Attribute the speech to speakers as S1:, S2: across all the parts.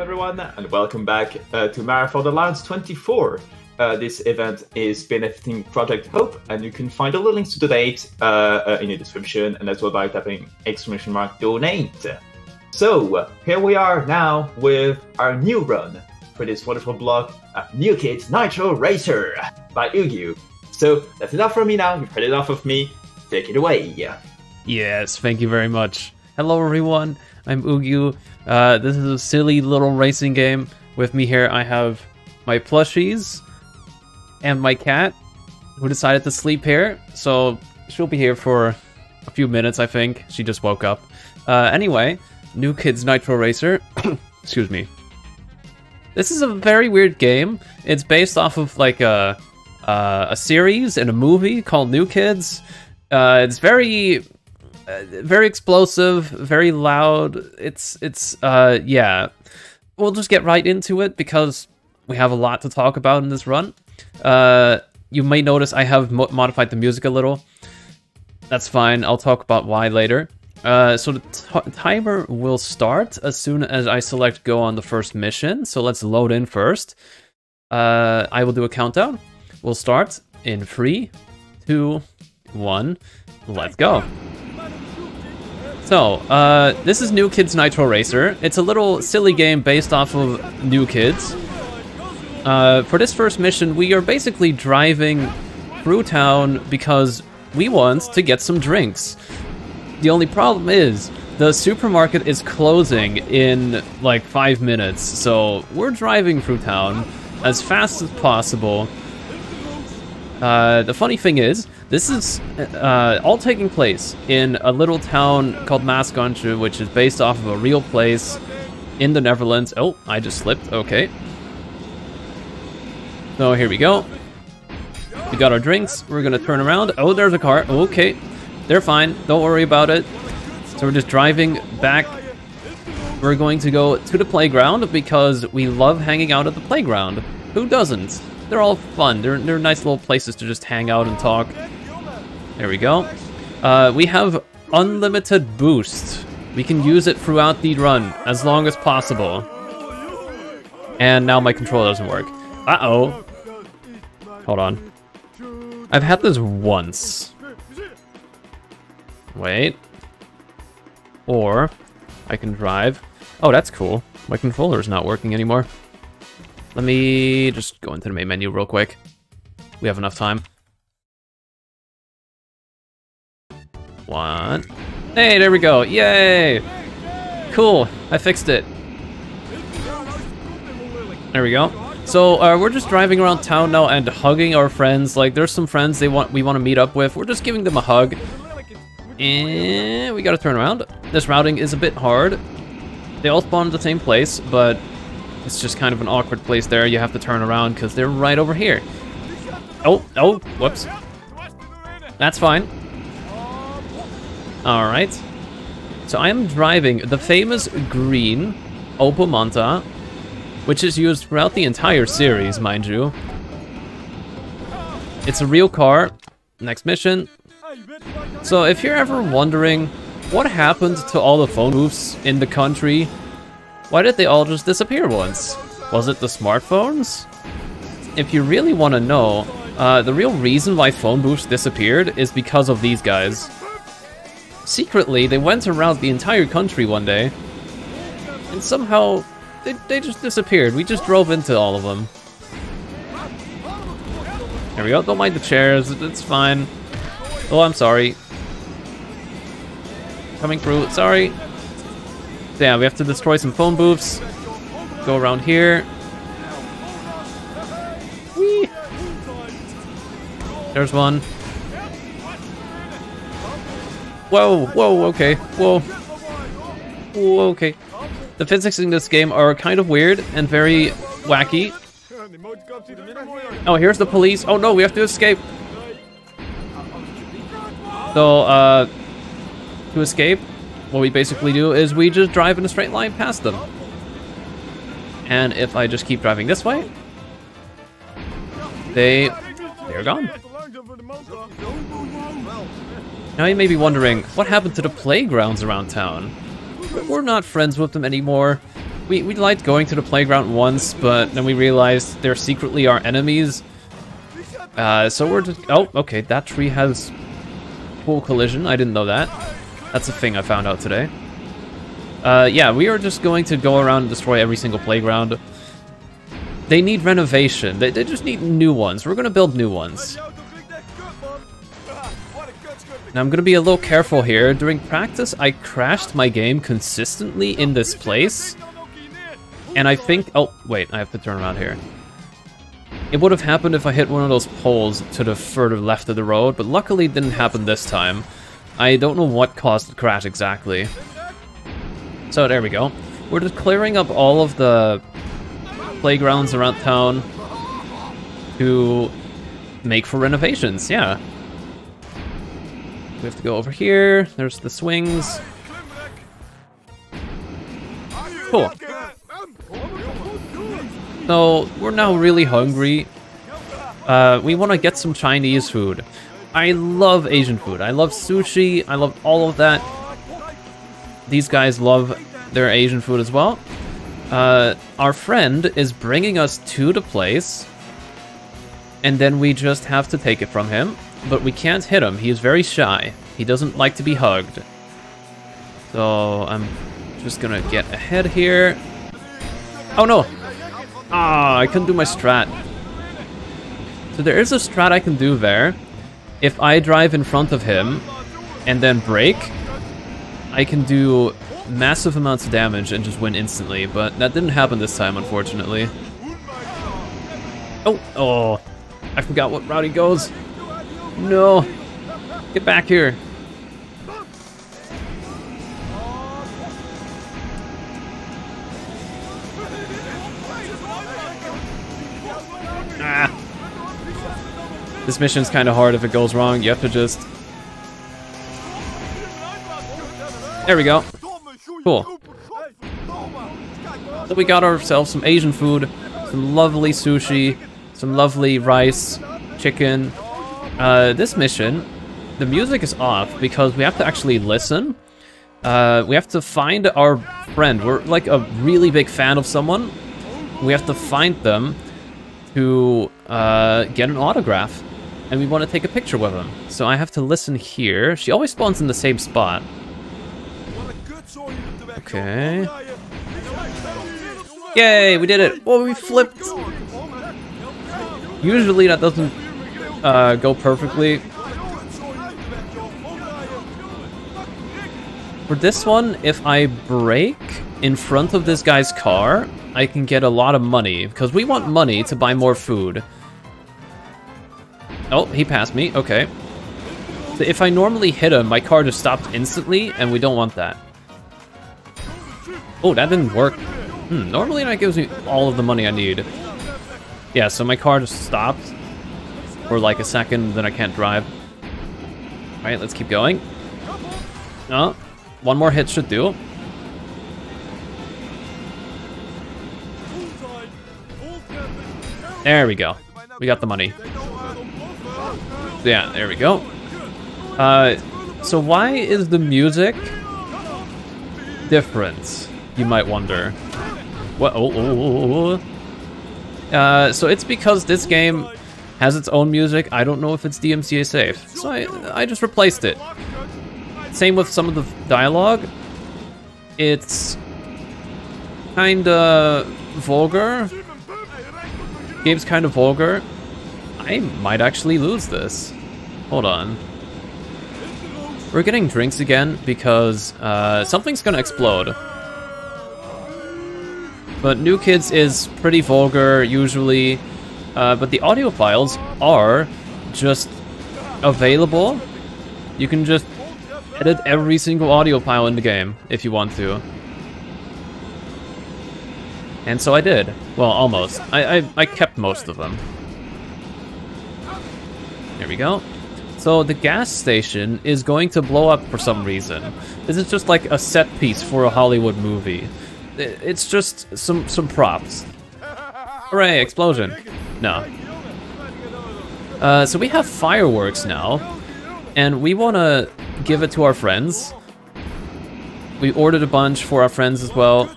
S1: everyone, and welcome back uh, to Marathon Alliance 24. Uh, this event is benefiting Project Hope, and you can find all the links to donate uh, uh, in the description, and as well by typing exclamation mark donate. So, here we are now with our new run for this wonderful block, uh, New Kids Nitro Racer by Ugyuu. So, that's enough from me now, you've heard enough of me, take it away.
S2: Yes, thank you very much. Hello, everyone. I'm Ugyuu. Uh, this is a silly little racing game. With me here, I have my plushies and my cat, who decided to sleep here. So she'll be here for a few minutes, I think. She just woke up. Uh, anyway, New Kids Nitro Racer. Excuse me. This is a very weird game. It's based off of like a uh, a series and a movie called New Kids. Uh, it's very uh, very explosive, very loud. It's it's uh yeah. We'll just get right into it because we have a lot to talk about in this run. Uh, you may notice I have mo modified the music a little. That's fine. I'll talk about why later. Uh, so the timer will start as soon as I select go on the first mission. So let's load in first. Uh, I will do a countdown. We'll start in three, two, one. Let's go. So, uh, this is New Kids Nitro Racer. It's a little silly game based off of New Kids. Uh, for this first mission, we are basically driving through town because we want to get some drinks. The only problem is, the supermarket is closing in like five minutes, so we're driving through town as fast as possible. Uh, the funny thing is, this is uh, all taking place in a little town called Maasgantje, which is based off of a real place in the Netherlands. Oh, I just slipped. Okay. So here we go. We got our drinks. We're gonna turn around. Oh, there's a car. Okay. They're fine. Don't worry about it. So we're just driving back. We're going to go to the playground because we love hanging out at the playground. Who doesn't? They're all fun. They're, they're nice little places to just hang out and talk. There we go. Uh, we have unlimited boost. We can use it throughout the run as long as possible. And now my controller doesn't work. Uh-oh. Hold on. I've had this once. Wait. Or I can drive. Oh, that's cool. My controller is not working anymore. Let me just go into the main menu real quick. We have enough time. One. Hey, there we go. Yay! Cool. I fixed it. There we go. So uh, we're just driving around town now and hugging our friends. Like there's some friends they want we want to meet up with. We're just giving them a hug. And we gotta turn around. This routing is a bit hard. They all spawn at the same place, but it's just kind of an awkward place there. You have to turn around because they're right over here. Oh, oh, whoops. That's fine. Alright. So I am driving the famous green Opel Manta, which is used throughout the entire series, mind you. It's a real car. Next mission. So if you're ever wondering what happened to all the phone booths in the country, why did they all just disappear once? Was it the smartphones? If you really want to know, uh, the real reason why phone booths disappeared is because of these guys. Secretly, they went around the entire country one day, and somehow they, they just disappeared. We just drove into all of them. There we go. Don't mind the chairs. It's fine. Oh, I'm sorry. Coming through. Sorry. Yeah, we have to destroy some phone booths. Go around here. Whee! There's one. Whoa, whoa, okay, whoa. Whoa, okay. The physics in this game are kind of weird and very wacky. Oh, here's the police. Oh no, we have to escape. So, uh, to escape, what we basically do is we just drive in a straight line past them. And if I just keep driving this way, they, they're gone. Now you may be wondering, what happened to the playgrounds around town? We're not friends with them anymore. We, we liked going to the playground once, but then we realized they're secretly our enemies. Uh, so we're just... Oh, okay, that tree has full collision. I didn't know that. That's a thing I found out today. Uh, yeah, we are just going to go around and destroy every single playground. They need renovation. They, they just need new ones. We're going to build new ones. Now I'm to be a little careful here. During practice, I crashed my game consistently in this place. And I think... Oh, wait, I have to turn around here. It would have happened if I hit one of those poles to the further left of the road, but luckily it didn't happen this time. I don't know what caused the crash exactly. So there we go. We're just clearing up all of the playgrounds around town to make for renovations, yeah. We have to go over here. There's the swings. Cool. So, we're now really hungry. Uh, we want to get some Chinese food. I love Asian food. I love sushi. I love all of that. These guys love their Asian food as well. Uh, our friend is bringing us to the place. And then we just have to take it from him. But we can't hit him. He is very shy. He doesn't like to be hugged. So I'm just gonna get ahead here. Oh no! Ah, I couldn't do my strat. So there is a strat I can do there. If I drive in front of him and then brake, I can do massive amounts of damage and just win instantly, but that didn't happen this time, unfortunately. Oh, oh, I forgot what route he goes. No, get back here. Ah. This mission's kind of hard if it goes wrong. You have to just... There we go. Cool. So we got ourselves some Asian food, some lovely sushi, some lovely rice, chicken. Uh, this mission, the music is off because we have to actually listen. Uh, we have to find our friend. We're like a really big fan of someone. We have to find them to uh, get an autograph. And we want to take a picture with him. So I have to listen here. She always spawns in the same spot. Okay. Yay, we did it! Oh, we flipped! Usually that doesn't uh, go perfectly. For this one, if I brake in front of this guy's car, I can get a lot of money, because we want money to buy more food. Oh, he passed me, okay. So if I normally hit him, my car just stops instantly, and we don't want that. Oh, that didn't work. Hmm, normally that gives me all of the money I need. Yeah, so my car just stopped for like a second, then I can't drive. Alright, let's keep going. No, one more hit should do. There we go. We got the money. Yeah, there we go. Uh, so why is the music different? You might wonder. What? Oh, oh, oh, oh. Uh, so it's because this game has its own music. I don't know if it's DMCA safe, so I I just replaced it. Same with some of the dialogue. It's kinda vulgar. Game's kind of vulgar. I might actually lose this. Hold on. We're getting drinks again because uh, something's gonna explode. But New Kids is pretty vulgar usually, uh, but the audio files are just available. You can just edit every single audio file in the game if you want to. And so I did. Well, almost. I, I, I kept most of them. There we go. So the gas station is going to blow up for some reason. This is just like a set piece for a Hollywood movie. It's just some some props. Hooray, explosion. No. Uh, so we have fireworks now, and we want to give it to our friends. We ordered a bunch for our friends as well.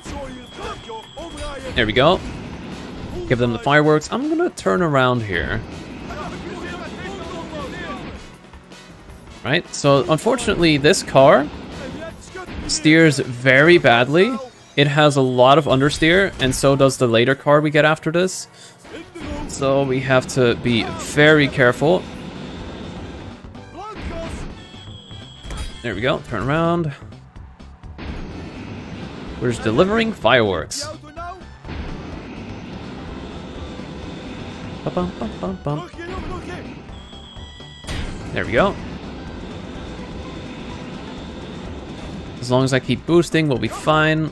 S2: There we go. Give them the fireworks. I'm gonna turn around here. Right, so unfortunately this car steers very badly. It has a lot of understeer, and so does the later car we get after this. So we have to be very careful. There we go, turn around. We're just delivering fireworks. There we go. As long as I keep boosting, we'll be fine.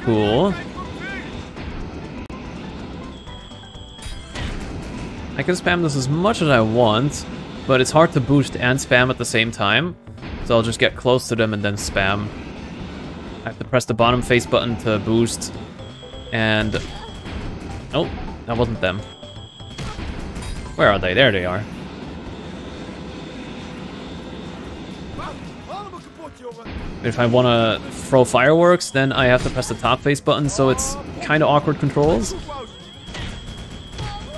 S2: Cool. I can spam this as much as I want, but it's hard to boost and spam at the same time. So I'll just get close to them and then spam. I have to press the bottom face button to boost. And... Oh, that wasn't them. Where are they? There they are. If I want to throw fireworks, then I have to press the top face button, so it's kind of awkward controls.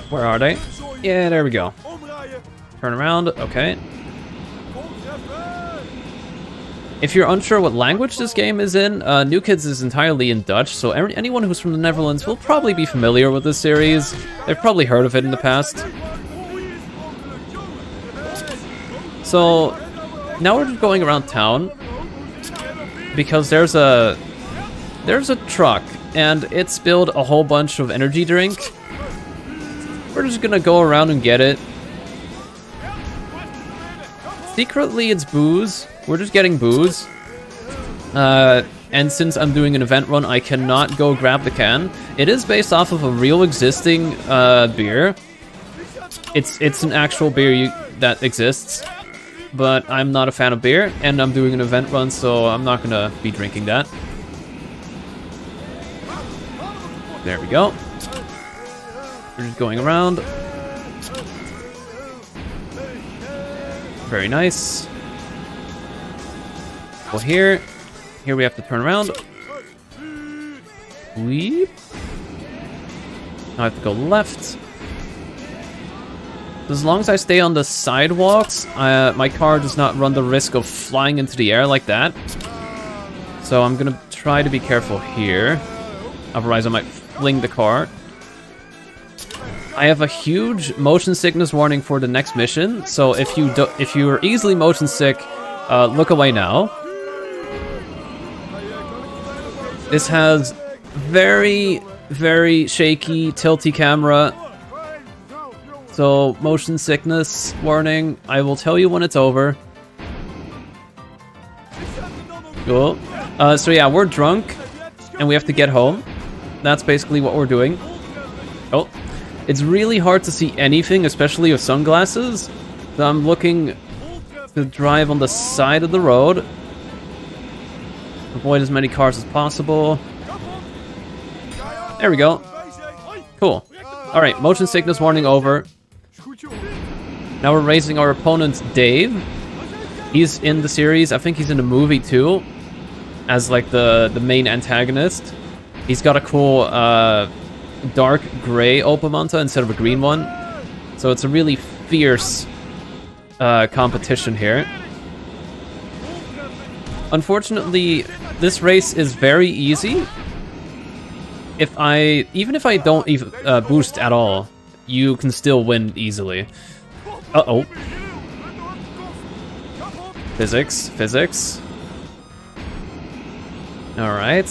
S2: Where are they? Yeah, there we go. Turn around, okay. If you're unsure what language this game is in, uh, New Kids is entirely in Dutch, so anyone who's from the Netherlands will probably be familiar with this series. They've probably heard of it in the past. So, now we're going around town, because there's a there's a truck and it spilled a whole bunch of energy drink. We're just gonna go around and get it. Secretly, it's booze. We're just getting booze. Uh, and since I'm doing an event run, I cannot go grab the can. It is based off of a real existing uh, beer. It's it's an actual beer you, that exists but I'm not a fan of beer, and I'm doing an event run, so I'm not gonna be drinking that. There we go. We're just going around. Very nice. Well, here, here we have to turn around. Weep. Now I have to go left. As long as I stay on the sidewalks, uh, my car does not run the risk of flying into the air like that. So I'm gonna try to be careful here. Otherwise I might fling the car. I have a huge motion sickness warning for the next mission, so if you do if you are easily motion sick, uh, look away now. This has very, very shaky, tilty camera. So, motion sickness warning. I will tell you when it's over. Cool. Uh, so yeah, we're drunk, and we have to get home. That's basically what we're doing. Oh, it's really hard to see anything, especially with sunglasses. So I'm looking to drive on the side of the road. Avoid as many cars as possible. There we go. Cool. Alright, motion sickness warning over. Now we're raising our opponent, Dave. He's in the series. I think he's in the movie too, as like the the main antagonist. He's got a cool uh, dark gray Opel Manta instead of a green one, so it's a really fierce uh, competition here. Unfortunately, this race is very easy. If I, even if I don't even uh, boost at all, you can still win easily. Uh-oh. Physics, physics. Alright.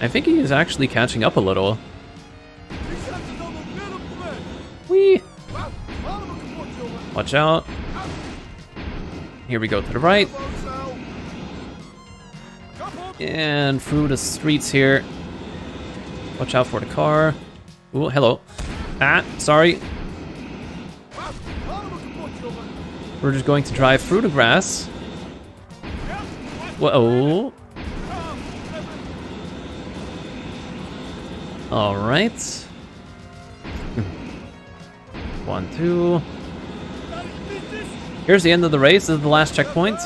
S2: I think he is actually catching up a little. Whee! Watch out. Here we go to the right. And through the streets here. Watch out for the car. Ooh, hello. Ah, sorry. We're just going to drive through the grass. Whoa. Alright. Two. Here's the end of the race. This is the last checkpoint.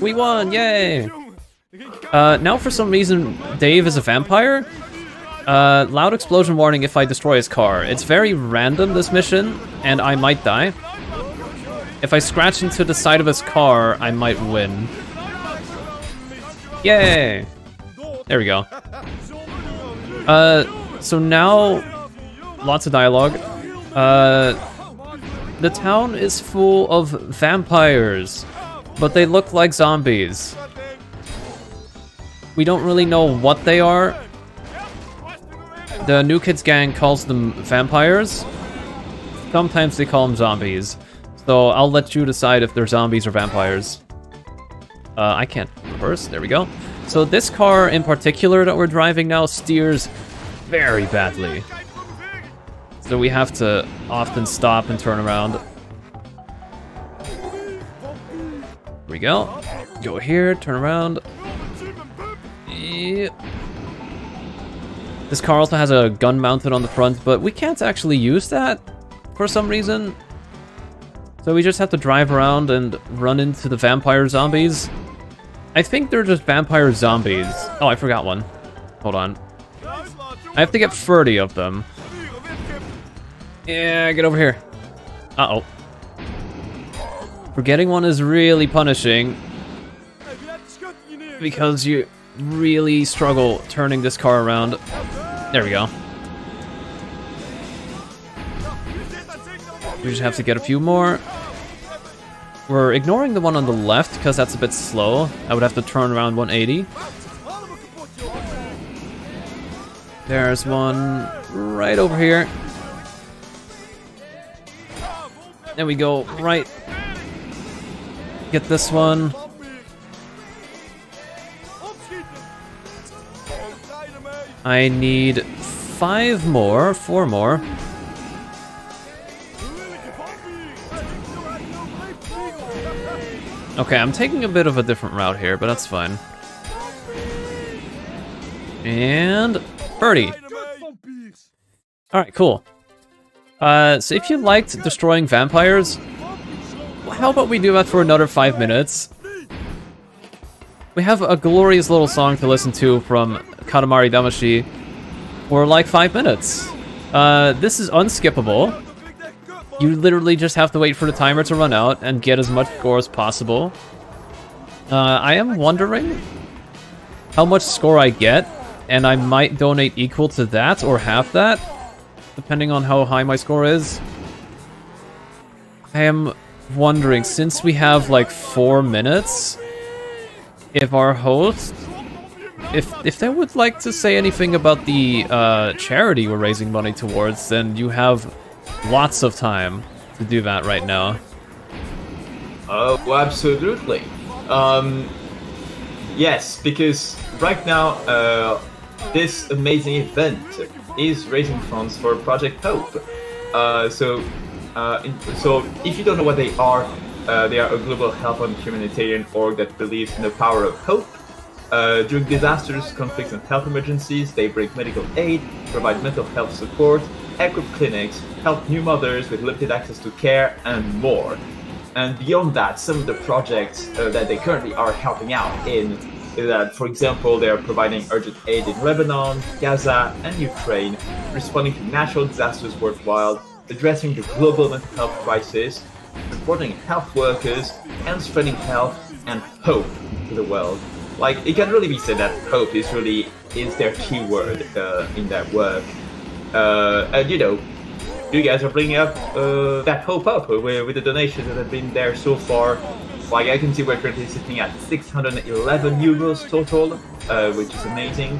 S2: We won! Yay! Uh, now for some reason, Dave is a vampire. Uh, loud explosion warning if I destroy his car. It's very random, this mission, and I might die. If I scratch into the side of his car, I might win. Yay! There we go. Uh, so now, lots of dialogue. Uh, the town is full of vampires, but they look like zombies. We don't really know what they are, the New Kids gang calls them vampires. Sometimes they call them zombies. So I'll let you decide if they're zombies or vampires. Uh, I can't reverse. There we go. So this car in particular that we're driving now steers very badly. So we have to often stop and turn around. Here we go. Go here, turn around. Yep. This car also has a gun mounted on the front, but we can't actually use that for some reason. So we just have to drive around and run into the vampire zombies. I think they're just vampire zombies. Oh, I forgot one. Hold on. I have to get 30 of them. Yeah, get over here. Uh-oh. Forgetting one is really punishing. Because you really struggle turning this car around. There we go. We just have to get a few more. We're ignoring the one on the left because that's a bit slow. I would have to turn around 180. There's one right over here. Then we go right. Get this one. I need five more, four more. Okay, I'm taking a bit of a different route here, but that's fine. And birdie. Alright, cool. Uh, so if you liked destroying vampires, how about we do that for another five minutes? We have a glorious little song to listen to from Katamari Damacy for like five minutes. Uh, this is unskippable. You literally just have to wait for the timer to run out and get as much score as possible. Uh, I am wondering how much score I get, and I might donate equal to that or half that, depending on how high my score is. I am wondering, since we have like four minutes, if our host, if if they would like to say anything about the uh, charity we're raising money towards, then you have lots of time to do that right now.
S1: Oh, absolutely. Um, yes, because right now uh, this amazing event is raising funds for Project Hope. Uh, so, uh, in, so if you don't know what they are, uh, they are a global health and humanitarian org that believes in the power of hope. Uh, during disasters, conflicts, and health emergencies, they bring medical aid, provide mental health support, equip clinics, help new mothers with limited access to care, and more. And beyond that, some of the projects uh, that they currently are helping out in that, for example, they are providing urgent aid in Lebanon, Gaza, and Ukraine, responding to natural disasters worldwide, addressing the global mental health crisis, supporting health workers, and spreading health and hope to the world. Like it can really be said that hope is really is their key word uh, in that work. Uh, and you know, you guys are bringing up uh, that hope up with, with the donations that have been there so far. Like I can see we're currently sitting at 611 euros total, uh, which is amazing.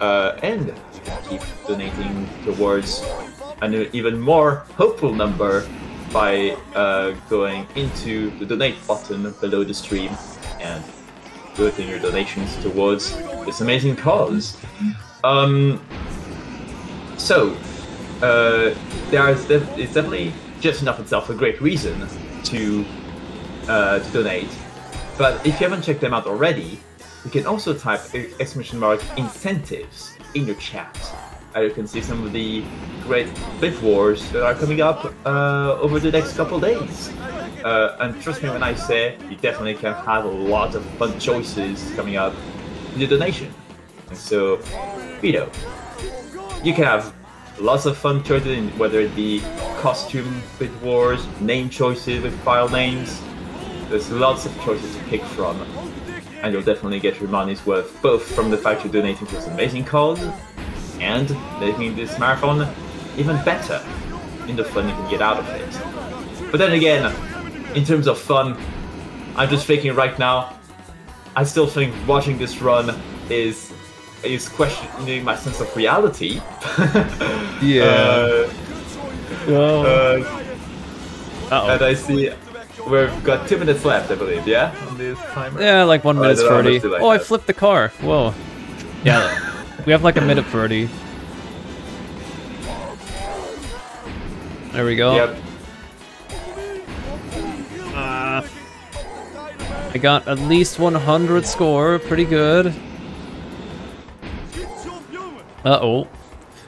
S1: Uh, and you can keep donating towards an even more hopeful number by uh, going into the donate button below the stream and putting your donations towards this amazing cause. Um, so, uh, there is def- it's definitely just enough itself a great reason to uh, to donate. But if you haven't checked them out already, you can also type exclamation mark incentives in your chat uh, you can see some of the great bid wars that are coming up uh, over the next couple days. Uh, and trust me when I say, you definitely can have a lot of fun choices coming up in your donation. And so, you know, you can have lots of fun choices, whether it be costume bid wars, name choices with file names. There's lots of choices to pick from, and you'll definitely get your money's worth both from the fact you're donating to this amazing cause and making this marathon even better in the fun you can get out of it. But then again, in terms of fun, I'm just thinking right now, I still think watching this run is is questioning my sense of reality.
S2: Yeah.
S1: Uh,
S2: Oh.
S1: uh, and I see we've got two minutes left, I believe, yeah? On this timer?
S2: Yeah, like one minute
S1: don't know how much
S2: thirty.
S1: like
S2: Oh, I flipped the car. Whoa. Yeah, we have like a minute thirty. There we go.
S1: Yep.
S2: Uh, I got at least 100 score. Pretty good. Uh-oh.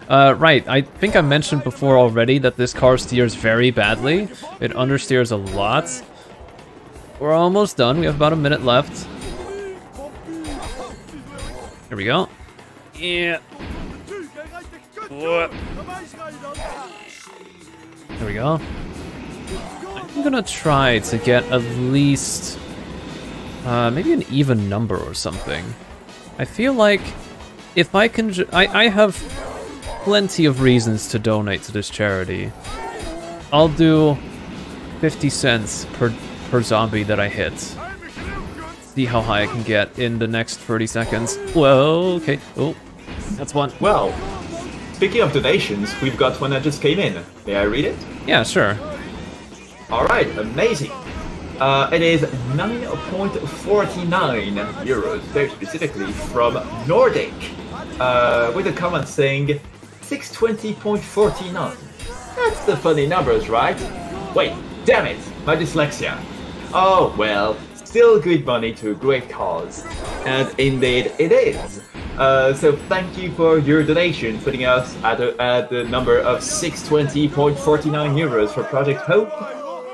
S2: Uh, right, I think I mentioned before already that this car steers very badly. It understeers a lot. We're almost done. We have about a minute left. Here we go. Yeah. There we go. I'm gonna try to get at least uh, maybe an even number or something. I feel like if I can, I I have plenty of reasons to donate to this charity. I'll do 50 cents per per zombie that I hit. See how high I can get in the next 30 seconds. Whoa, okay. Oh, that's one.
S1: Well, speaking of donations, we've got one that just came in. May I read it?
S2: Yeah, sure.
S1: Alright, amazing. Uh, it is 9.49 euros, very specifically, from Nordic, uh, with a comment saying 620.49. That's the funny numbers, right? Wait, damn it, my dyslexia. Oh, well, still good money to a great cause. And indeed it is. Uh, so thank you for your donation, putting us at, a, at the number of 620.49 euros for Project Hope.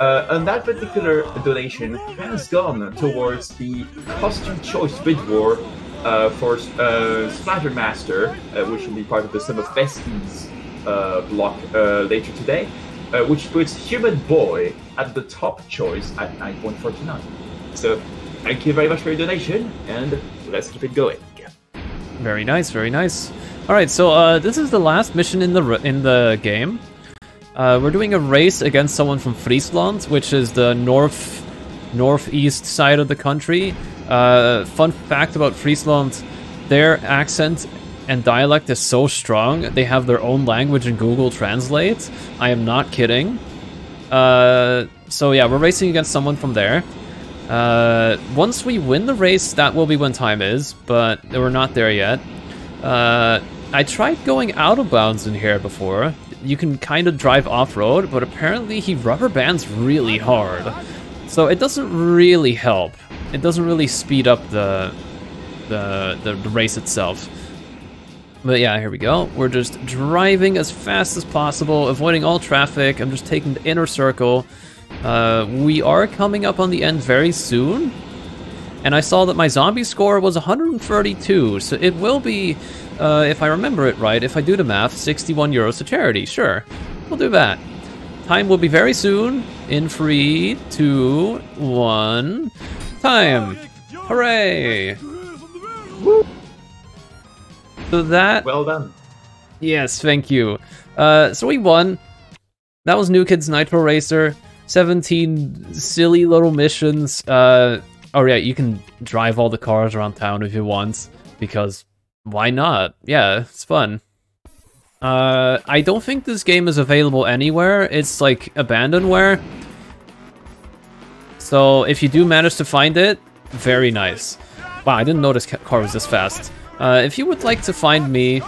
S1: Uh, and that particular donation has gone towards the costume choice bid war uh, for uh, Splattermaster, uh, which will be part of the Besties uh, block uh, later today, uh, which puts Human Boy at the top choice at 9.49. So, thank you very much for your donation, and let's keep it going.
S2: Very nice, very nice. All right, so uh, this is the last mission in the in the game. We're doing a race against someone from Friesland, which is the north northeast side of the country. Uh, fun fact about Friesland: their accent and dialect is so strong. They have their own language in Google Translate. I am not kidding. Uh, so yeah, we're racing against someone from there. Uh, once we win the race, that will be when time is, but we're not there yet. Uh, I tried going out of bounds in here before. You can kind of drive off-road, but apparently he rubber bands really hard. So it doesn't really help. It doesn't really speed up the, the, the, the race itself. But yeah, here we go. We're just driving as fast as possible, avoiding all traffic. I'm just taking the inner circle. Uh, we are coming up on the end very soon. And I saw that my zombie score was 132, so it will be, uh, if I remember it right, if I do the math, 61 euros to charity. Sure, we'll do that. Time will be very soon. In three, two, one, time. Hooray! So that
S1: Well done.
S2: Yes, thank you. Uh, so we won. That was New Kids Nitro Racer. 17 silly little missions. Uh, oh yeah, you can drive all the cars around town if you want, because why not? Yeah, it's fun. Uh, I don't think this game is available anywhere. It's like abandonware. So if you do manage to find it, very nice. Wow, I didn't this car was this fast. Uh, if you would like to find me,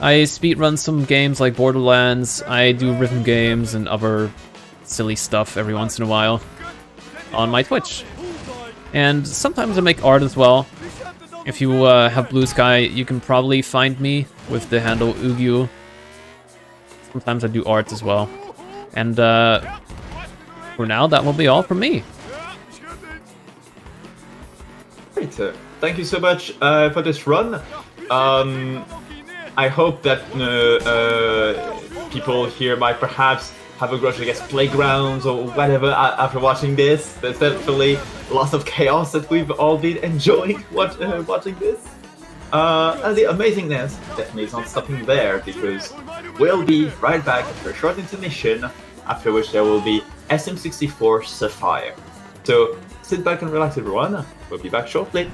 S2: I speedrun some games like Borderlands, I do rhythm games and other silly stuff every once in a while on my Twitch. And sometimes I make art as well. If you uh, have Bluesky, you can probably find me with the handle Ugyuu. Sometimes I do art as well. And uh, for now, that will be all from me.
S1: Great. Uh, thank you so much uh, for this run. Um, I hope that uh, uh, people here might perhaps have a grudge against playgrounds or whatever after watching this. There's definitely lots of chaos that we've all been enjoying watch, uh, watching this. Uh, and the amazingness definitely is not stopping there because we'll be right back after a short intermission, after which there will be SM64 Sapphire. So sit back and relax everyone, we'll be back shortly.